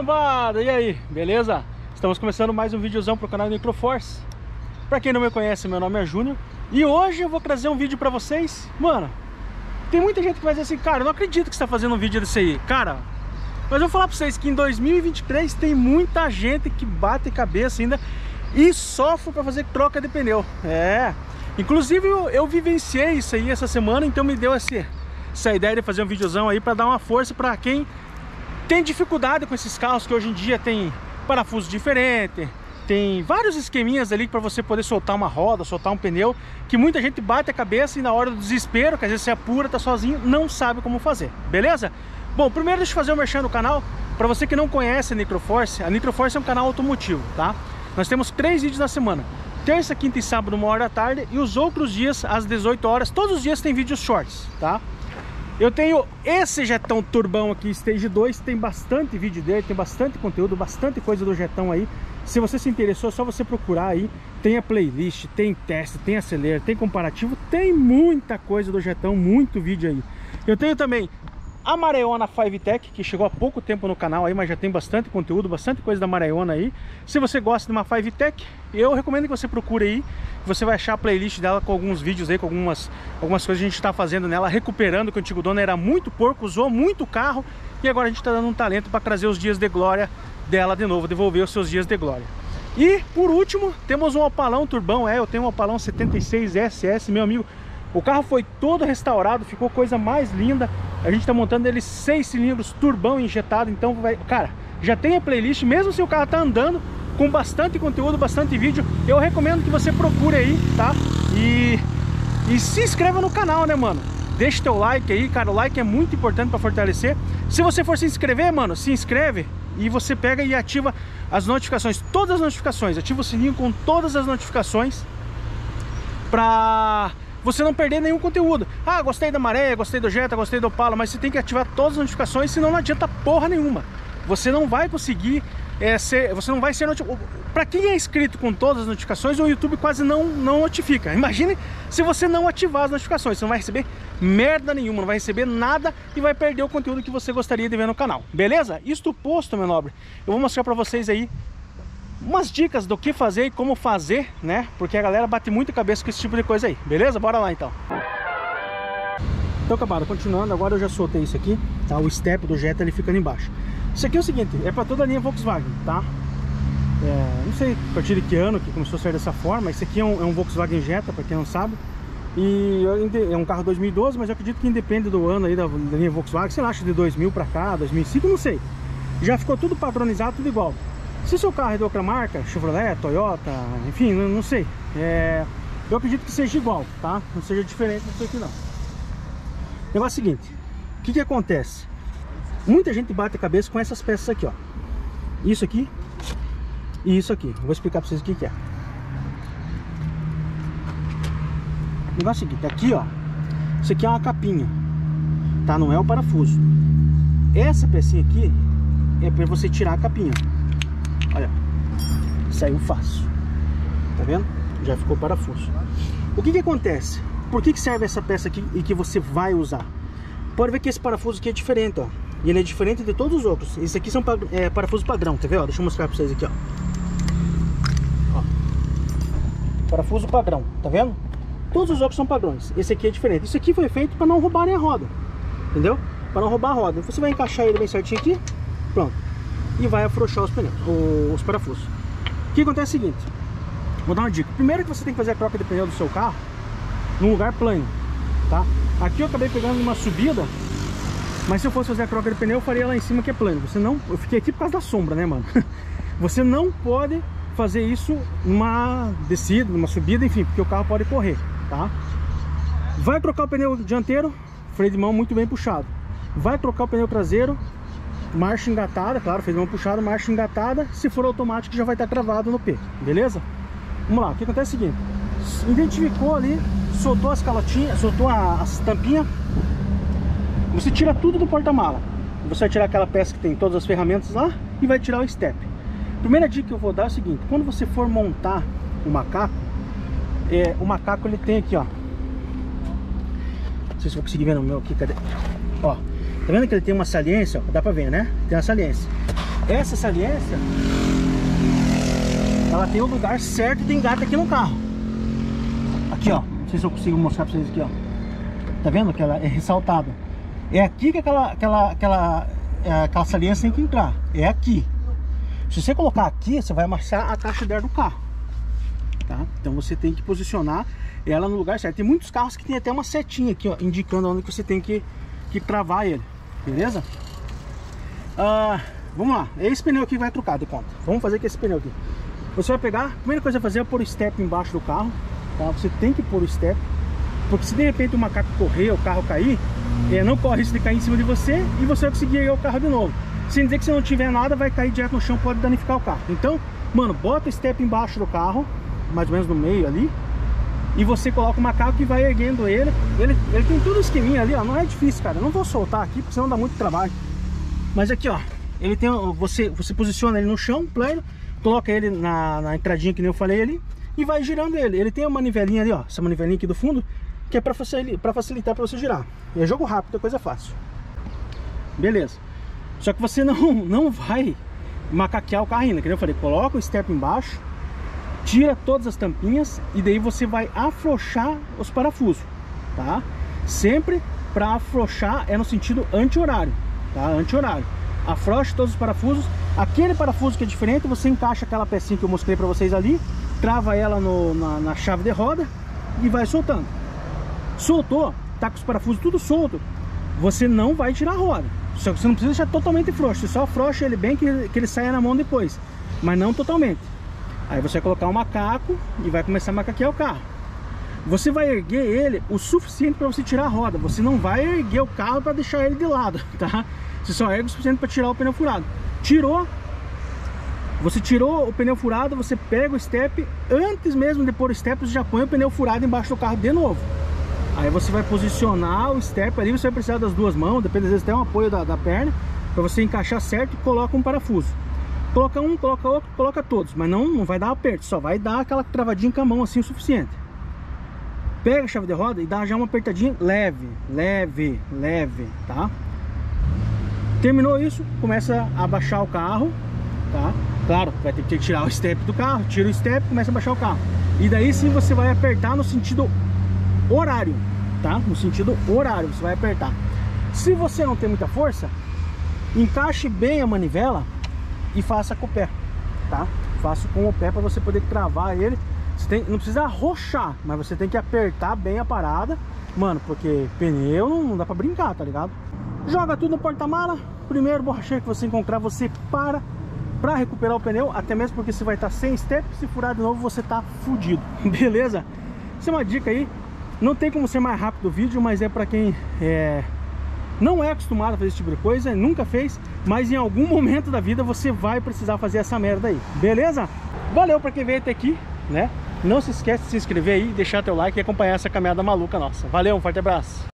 cambada! E aí, beleza? Estamos começando mais um videozão pro canal Microforce. Pra quem não me conhece, meu nome é Júnior E hoje eu vou trazer um vídeo pra vocês. Mano, tem muita gente que vai dizer assim Cara, eu não acredito que você tá fazendo um vídeo desse aí. Cara, mas eu vou falar pra vocês que em 2023 tem muita gente que bate cabeça ainda E sofre pra fazer troca de pneu. É, inclusive eu, eu vivenciei isso aí essa semana Então me deu esse, essa ideia de fazer um videozão aí Pra dar uma força pra quem tem dificuldade com esses carros que hoje em dia tem parafuso diferente, tem vários esqueminhas ali para você poder soltar uma roda, soltar um pneu, que muita gente bate a cabeça e na hora do desespero, que às vezes você apura, tá sozinho, não sabe como fazer, beleza? Bom, primeiro deixa eu fazer um merchan no canal, para você que não conhece a Nitroforce, a Nitroforce é um canal automotivo, tá? Nós temos três vídeos na semana, terça, quinta e sábado, uma hora da tarde, e os outros dias, às 18 horas, todos os dias tem vídeos shorts, tá? Eu tenho esse jetão turbão aqui, Stage 2, tem bastante vídeo dele, tem bastante conteúdo, bastante coisa do jetão aí. Se você se interessou, é só você procurar aí. Tem a playlist, tem teste, tem acelera, tem comparativo, tem muita coisa do jetão, muito vídeo aí. Eu tenho também a Mareona 5Tech, que chegou há pouco tempo no canal aí, mas já tem bastante conteúdo, bastante coisa da Mareona aí. Se você gosta de uma 5Tech, eu recomendo que você procure aí. Você vai achar a playlist dela com alguns vídeos aí, com algumas, algumas coisas que a gente está fazendo nela, recuperando, que o antigo dono era muito porco, usou muito carro, e agora a gente está dando um talento para trazer os dias de glória dela de novo, devolver os seus dias de glória. E, por último, temos um Opalão Turbão, é, eu tenho um Opalão 76 SS, meu amigo, o carro foi todo restaurado, ficou coisa mais linda. A gente tá montando ele seis cilindros, turbão injetado, então vai... Cara, já tem a playlist, mesmo se o carro tá andando, com bastante conteúdo, bastante vídeo, eu recomendo que você procure aí, tá? E, e se inscreva no canal, né, mano? Deixa teu like aí, cara, o like é muito importante para fortalecer. Se você for se inscrever, mano, se inscreve e você pega e ativa as notificações, todas as notificações, ativa o sininho com todas as notificações pra você não perder nenhum conteúdo. Ah, gostei da maré, gostei do Jetta, gostei do Opala, mas você tem que ativar todas as notificações, senão não adianta porra nenhuma. Você não vai conseguir é, ser, você não vai ser notificado. Para quem é inscrito com todas as notificações, o YouTube quase não, não notifica. Imagine se você não ativar as notificações, você não vai receber merda nenhuma, não vai receber nada e vai perder o conteúdo que você gostaria de ver no canal. Beleza? Isto posto, meu nobre, eu vou mostrar para vocês aí umas dicas do que fazer e como fazer, né? Porque a galera bate muito cabeça com esse tipo de coisa aí, beleza? Bora lá então. Então, acabado, continuando, agora eu já soltei isso aqui, tá? O step do Jetta ele fica ali embaixo. Isso aqui é o seguinte, é para toda a linha Volkswagen, tá? É, não sei a partir de que ano que começou a ser dessa forma. Esse aqui é um, é um Volkswagen Jetta, para quem não sabe. E é um carro 2012, mas eu acredito que independe do ano aí da, da linha Volkswagen, sei lá, acho de 2000 para cá, 2005, não sei. Já ficou tudo padronizado, tudo igual. Se seu carro é de outra marca, Chevrolet, Toyota, enfim, não, não sei. É, eu acredito que seja igual, tá? Não seja diferente disso aqui não. O negócio é o seguinte, o que que acontece? Muita gente bate a cabeça com essas peças aqui, ó. Isso aqui e isso aqui. vou explicar pra vocês o que que é. O negócio é o seguinte, aqui ó, isso aqui é uma capinha, tá? Não é o parafuso. Essa pecinha aqui é para você tirar a capinha. Saiu fácil. Tá vendo? Já ficou parafuso. O que que acontece? Por que que serve essa peça aqui e que você vai usar? Pode ver que esse parafuso aqui é diferente, ó. E ele é diferente de todos os outros. Esses aqui são é, parafusos padrão, tá vendo? Deixa eu mostrar pra vocês aqui, ó. ó. Parafuso padrão, tá vendo? Todos os outros são padrões. Esse aqui é diferente. Isso aqui foi feito para não roubarem a roda. Entendeu? Para não roubar a roda. Você vai encaixar ele bem certinho aqui. Pronto e vai afrouxar os pneus, os parafusos. O que acontece é o seguinte, vou dar uma dica. Primeiro que você tem que fazer a troca de pneu do seu carro num lugar plano, tá? Aqui eu acabei pegando uma subida, mas se eu fosse fazer a troca de pneu, eu faria lá em cima que é plano. Você não, eu fiquei aqui por causa da sombra, né, mano? Você não pode fazer isso numa descida, numa subida, enfim, porque o carro pode correr, tá? Vai trocar o pneu dianteiro, freio de mão muito bem puxado. Vai trocar o pneu traseiro, marcha engatada, claro, fez uma puxada, marcha engatada, se for automático já vai estar travado no P, beleza? Vamos lá, o que acontece é o seguinte, identificou ali, soltou as calotinhas, soltou as tampinhas, você tira tudo do porta-mala, você vai tirar aquela peça que tem todas as ferramentas lá e vai tirar o step. Primeira dica que eu vou dar é o seguinte, quando você for montar o macaco, é, o macaco ele tem aqui, ó, não sei se vou conseguir ver no meu aqui, cadê? Ó, Tá vendo que ele tem uma saliência, ó? Dá pra ver, né? Tem uma saliência. essa saliência, ela tem o lugar certo de engate aqui no carro. Aqui, ó. Não sei se eu consigo mostrar pra vocês aqui, ó. Tá vendo que ela é ressaltada? É aqui que aquela, aquela, aquela, é, aquela saliência tem que entrar. É aqui. Se você colocar aqui, você vai amassar a caixa de ar do carro. Tá? Então você tem que posicionar ela no lugar certo. Tem muitos carros que tem até uma setinha aqui, ó, indicando onde você tem que, que travar ele. Beleza? Ah, vamos lá. É esse pneu aqui vai trocar de conta. Vamos fazer com esse pneu aqui. Você vai pegar, a primeira coisa a fazer é pôr o step embaixo do carro. Tá? Você tem que pôr o step. Porque se de repente o macaco correr, o carro cair, é, não corre risco de cair em cima de você e você vai conseguir o carro de novo. Sem dizer que se não tiver nada, vai cair direto no chão, pode danificar o carro. Então, mano, bota o step embaixo do carro, mais ou menos no meio ali. E você coloca o macaco e vai erguendo ele. Ele, ele tem tudo esqueminha ali, ó. Não é difícil, cara. Eu não vou soltar aqui, porque senão dá muito trabalho. Mas aqui, ó. Ele tem. Você, você posiciona ele no chão, plano, coloca ele na, na entradinha que nem eu falei ali. E vai girando ele. Ele tem uma manivelinha ali, ó. Essa manivelinha aqui do fundo que é para facilitar, facilitar para você girar. E é jogo rápido, é coisa fácil. Beleza. Só que você não, não vai macaquear o carro ainda, que eu falei, coloca o step embaixo, tira todas as tampinhas e daí você vai afrouxar os parafusos, tá? Sempre para afrouxar é no sentido anti-horário, tá? Anti-horário. Afrouxa todos os parafusos. Aquele parafuso que é diferente, você encaixa aquela pecinha que eu mostrei para vocês ali, trava ela no, na, na chave de roda e vai soltando. Soltou, tá com os parafusos tudo solto, você não vai tirar a roda. Só que você não precisa deixar totalmente frouxo, você só afrouxa ele bem que que ele saia na mão depois. Mas não totalmente. Aí você vai colocar o um macaco e vai começar a macaquear o carro. Você vai erguer ele o suficiente para você tirar a roda. Você não vai erguer o carro para deixar ele de lado, tá? Você só ergue o suficiente para tirar o pneu furado. Tirou, você tirou o pneu furado, você pega o step, antes mesmo de pôr o step, você já põe o pneu furado embaixo do carro de novo. Aí você vai posicionar o step ali, você vai precisar das duas mãos, depende às vezes até um apoio da, da perna, para você encaixar certo e coloca um parafuso. Coloca um, coloca outro, coloca todos, mas não, não vai dar aperto, só vai dar aquela travadinha com a mão assim o suficiente. Pega a chave de roda e dá já uma apertadinha leve, leve, leve, tá? Terminou isso, começa a baixar o carro, tá? Claro, vai ter que tirar o step do carro, tira o step, começa a baixar o carro. E daí sim você vai apertar no sentido horário, tá? No sentido horário, você vai apertar. Se você não tem muita força, encaixe bem a manivela e faça com o pé, tá? Faça com o pé para você poder travar ele. Você tem, não precisa arrochar, mas você tem que apertar bem a parada, mano, porque pneu não, dá para brincar, tá ligado? Joga tudo no porta-mala. Primeiro borracheiro que você encontrar, você para para recuperar o pneu, até mesmo porque você vai estar sem step, se furar de novo você tá fudido, beleza? Isso é uma dica aí não tem como ser mais rápido o vídeo, mas é para quem é, não é acostumado a fazer esse tipo de coisa, nunca fez, mas em algum momento da vida você vai precisar fazer essa merda aí, beleza? Valeu para quem veio até aqui, né? Não se esquece de se inscrever aí, deixar teu like e acompanhar essa caminhada maluca nossa. Valeu, um forte abraço!